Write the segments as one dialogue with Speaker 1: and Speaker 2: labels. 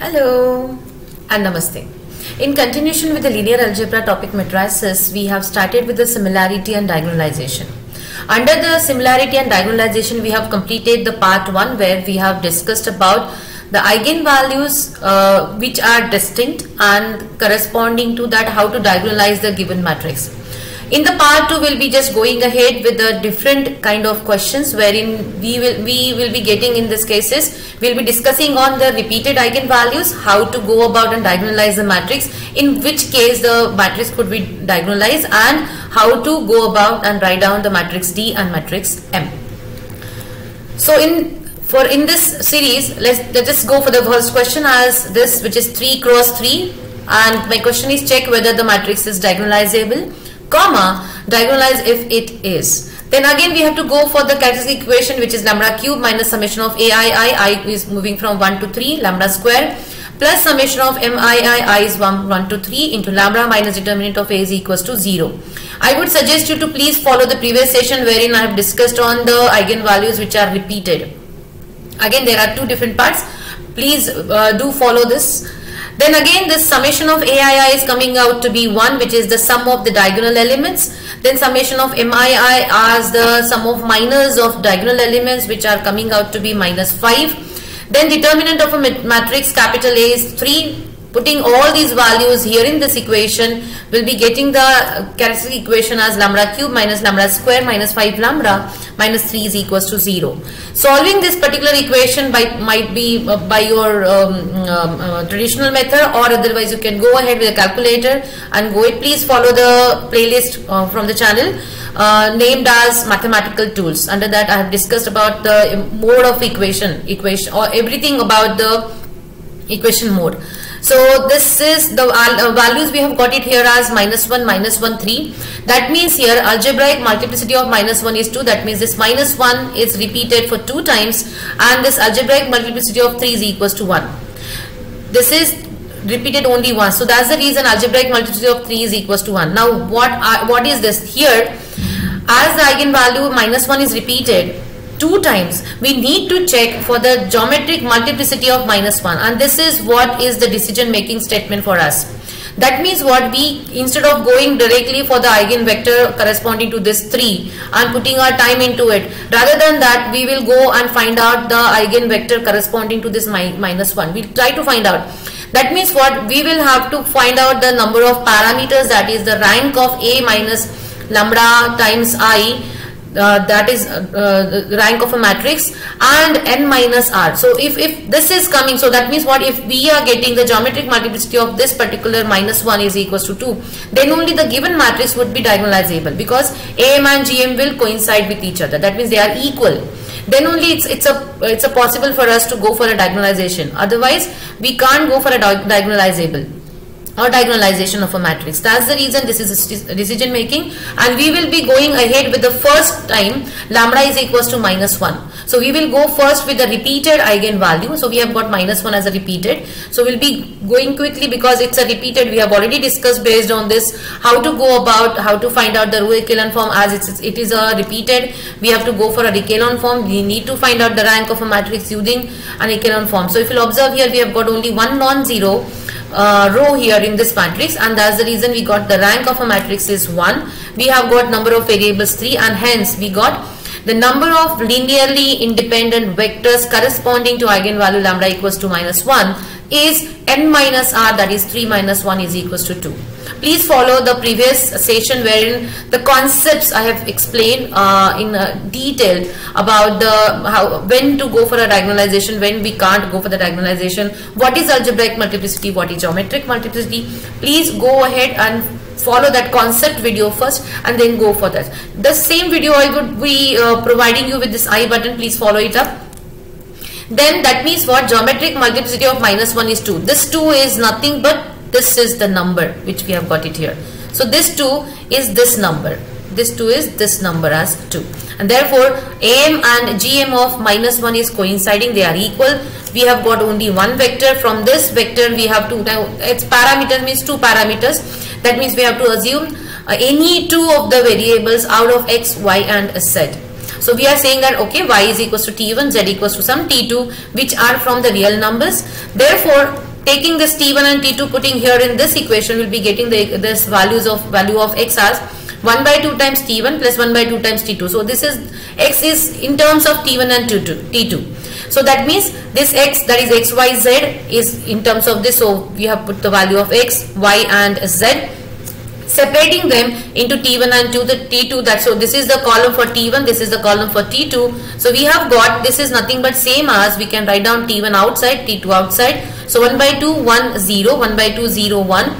Speaker 1: Hello and Namaste. In continuation with the linear algebra topic matrices, we have started with the similarity and diagonalization. Under the similarity and diagonalization, we have completed the part 1 where we have discussed about the eigenvalues uh, which are distinct and corresponding to that how to diagonalize the given matrix. In the part 2 we'll be just going ahead with the different kind of questions wherein we will we will be getting in this cases we'll be discussing on the repeated eigenvalues how to go about and diagonalize the matrix in which case the matrix could be diagonalized and how to go about and write down the matrix D and matrix M. So in for in this series let's let's just go for the first question as this which is 3 cross 3 and my question is check whether the matrix is diagonalizable comma diagonalize if it is then again we have to go for the characteristic equation which is lambda cube minus summation of a i i i is moving from 1 to 3 lambda square plus summation of m i i i is 1, 1 to 3 into lambda minus determinant of a is equals to 0. I would suggest you to please follow the previous session wherein I have discussed on the eigenvalues which are repeated. Again there are two different parts. Please uh, do follow this then again this summation of AII is coming out to be 1 which is the sum of the diagonal elements. Then summation of MII as the sum of minors of diagonal elements which are coming out to be minus 5. Then determinant of a matrix capital A is 3 putting all these values here in this equation we'll be getting the characteristic equation as lambda cube minus lambda square minus 5 lambda minus 3 is equals to 0 solving this particular equation by might be uh, by your um, um, uh, traditional method or otherwise you can go ahead with a calculator and go it please follow the playlist uh, from the channel uh, named as mathematical tools. Under that i have discussed about the mode of equation equation or everything about the equation mode so this is the uh, values we have got it here as minus 1, minus 1, 3. That means here algebraic multiplicity of minus 1 is 2. That means this minus 1 is repeated for 2 times and this algebraic multiplicity of 3 is equals to 1. This is repeated only once. So that's the reason algebraic multiplicity of 3 is equals to 1. Now what, uh, what is this? Here as the eigenvalue minus 1 is repeated two times we need to check for the geometric multiplicity of minus 1 and this is what is the decision making statement for us. That means what we instead of going directly for the eigenvector corresponding to this 3 and putting our time into it rather than that we will go and find out the eigenvector corresponding to this mi minus 1 we'll try to find out. That means what? We will have to find out the number of parameters that is the rank of a minus lambda times i uh, that is uh, uh, rank of a matrix and n minus r. So if if this is coming so that means what if we are getting the geometric multiplicity of this particular minus 1 is equals to 2 then only the given matrix would be diagonalizable because am and gm will coincide with each other. That means they are equal. Then only it's it's a it's a possible for us to go for a diagonalization. Otherwise we can't go for a diagonalizable or diagonalization of a matrix. That's the reason this is decision making and we will be going ahead with the first time lambda is equals to minus 1. So we will go first with the repeated eigenvalue. So we have got minus 1 as a repeated. So we'll be going quickly because it's a repeated. We have already discussed based on this how to go about how to find out the row echelon form as it's, it is a repeated. We have to go for a echelon form. We need to find out the rank of a matrix using an echelon form. So if you'll observe here we have got only one non-zero uh, row here in this matrix. And that's the reason we got the rank of a matrix is 1 we have got number of variables 3 and hence we got the number of linearly independent vectors corresponding to eigenvalue lambda equals to minus 1 is n minus r that is 3 minus 1 is equals to 2 please follow the previous session wherein the concepts I have explained uh, in uh, detail about the how when to go for a diagonalization when we can't go for the diagonalization what is algebraic multiplicity what is geometric multiplicity. Please go ahead and follow that concept video first and then go for that. The same video I would be uh, providing you with this I button. Please follow it up. Then that means what? Geometric multiplicity of minus 1 is 2 this 2 is nothing but this is the number which we have got it here. So this 2 is this number. This 2 is this number as 2 and therefore am and gm of minus 1 is coinciding. They are equal. We have got only one vector. From this vector we have to now its parameter means two parameters. That means we have to assume uh, any two of the variables out of x y and z. So we are saying that okay y is equals to t1 z equals to some t2 which are from the real numbers. Therefore taking this t1 and t2 putting here in this equation we'll be getting the this values of value of x as 1 by 2 times t1 plus 1 by 2 times t2 so this is x is in terms of t1 and t2 t2 so that means this x that is x y z is in terms of this. So we have put the value of x y and z separating them into T1 and 2 the T2 that so this is the column for T1 this is the column for T2 so we have got this is nothing but same as we can write down T1 outside T2 outside. So 1 by 2 1 0 1 by 2 0 1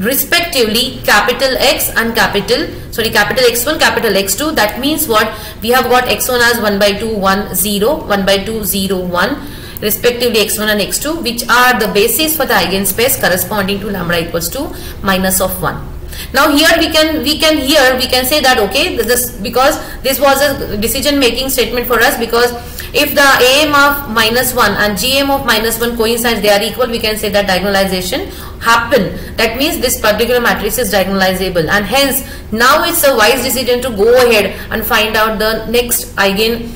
Speaker 1: respectively capital X and capital sorry capital X1 capital X2 that means what? We have got X1 as 1 by 2 1 0 1 by 2 0 1 respectively x1 and x2 which are the basis for the eigenspace corresponding to lambda equals to minus of 1 now here we can we can here we can say that okay this because this was a decision making statement for us because if the am of minus 1 and gm of minus 1 coincides they are equal we can say that diagonalization happen that means this particular matrix is diagonalizable. And hence now it's a wise decision to go ahead and find out the next eigen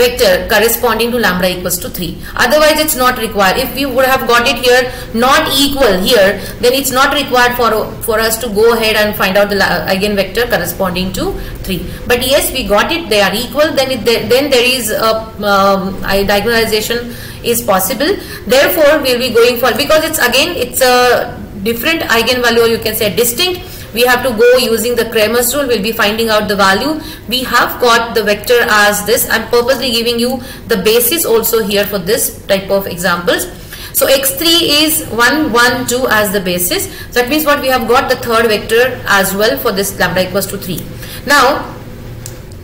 Speaker 1: vector corresponding to lambda equals to 3 otherwise it's not required. If we would have got it here not equal here then it's not required for for us to go ahead and find out the eigenvector corresponding to 3 but yes we got it. They are equal. Then it, then there is a, um, diagonalization is possible. Therefore we'll be going for because it's again it's a different eigenvalue you can say distinct we have to go using the Cramer's rule. We'll be finding out the value. We have got the vector as this. I'm purposely giving you the basis also here for this type of examples. So x3 is 1 1 2 as the basis. That means what we have got the third vector as well for this lambda equals to 3 now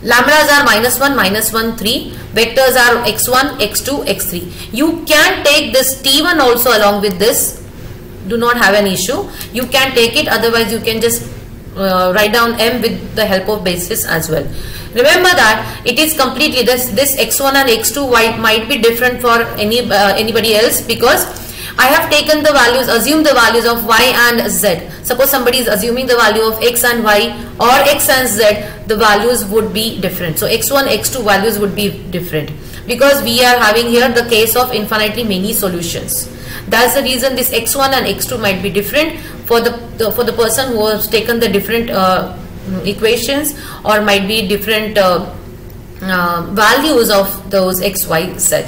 Speaker 1: lambdas are minus 1 minus 1 3 vectors are x1 x2 x3 you can take this t1 also along with this do not have an issue you can take it otherwise you can just uh, write down m with the help of basis as well remember that it is completely this this x1 and x2 might be different for any uh, anybody else because I have taken the values, assume the values of y and z. Suppose somebody is assuming the value of x and y or x and z, the values would be different. So x1, x2 values would be different because we are having here the case of infinitely many solutions. That's the reason this x1 and x2 might be different for the, the for the person who has taken the different uh, equations or might be different uh, uh, values of those x, y, z.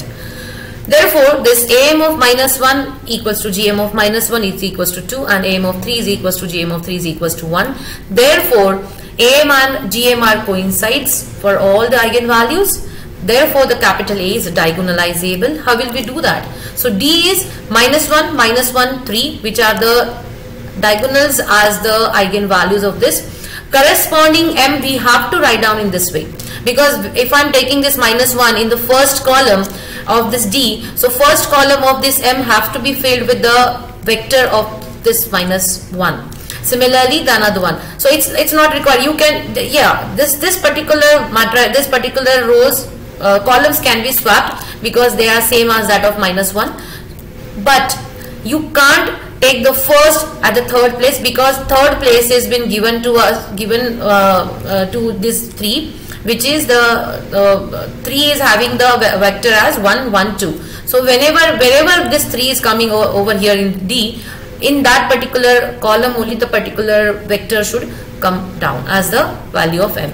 Speaker 1: Therefore, this am of minus 1 equals to gm of minus 1 is equals to 2 and am of 3 is equals to gm of 3 is equals to 1. Therefore, am and gm are coincides for all the eigenvalues. Therefore, the capital A is diagonalizable. How will we do that? So D is minus 1, minus 1, 3 which are the diagonals as the eigenvalues of this. Corresponding M we have to write down in this way because if I am taking this minus 1 in the first column of this D, so first column of this M have to be filled with the vector of this minus 1 similarly the another one so it's it's not required you can yeah this this particular matrix this particular rows uh, columns can be swapped because they are same as that of minus 1 but you can't take the first at the third place because third place has been given to us given uh, uh, to this 3 which is the uh, 3 is having the vector as 1 1 2 so whenever wherever this 3 is coming over here in D in that particular column only the particular vector should come down as the value of m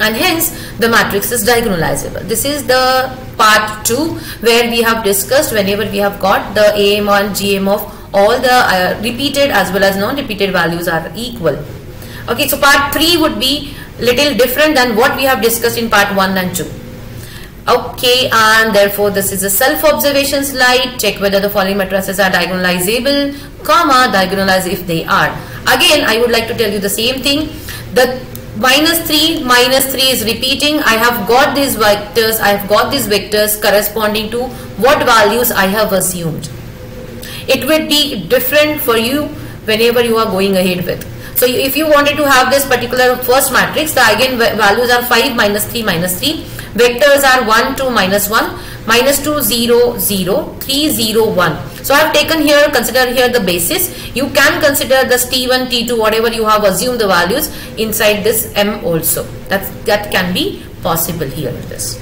Speaker 1: and hence the matrix is diagonalizable. This is the part 2 where we have discussed whenever we have got the AM and GM of all the uh, repeated as well as non-repeated values are equal. Okay, so part 3 would be little different than what we have discussed in part 1 and 2. Okay, and therefore this is a self-observation slide. Check whether the following matrices are diagonalizable, comma, diagonalize if they are. Again, I would like to tell you the same thing. The minus 3 minus 3 is repeating. I have got these vectors I have got these vectors corresponding to what values I have assumed. It would be different for you whenever you are going ahead with. So if you wanted to have this particular first matrix the values are 5 minus 3 minus 3 vectors are 1 2 minus 1 minus 2 0 0 3 0 1 so I have taken here, consider here the basis. You can consider the T1, T2, whatever you have assumed the values inside this M also. That, that can be possible here in this.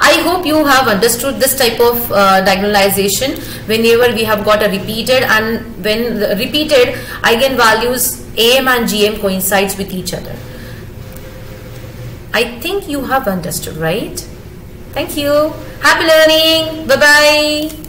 Speaker 1: I hope you have understood this type of uh, diagonalization whenever we have got a repeated and when repeated eigenvalues AM and GM coincides with each other. I think you have understood, right? Thank you. Happy learning. Bye-bye.